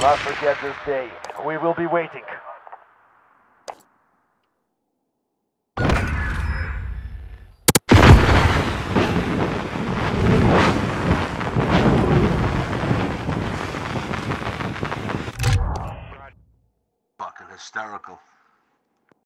Not forget this day. We will be waiting. Fucking hysterical.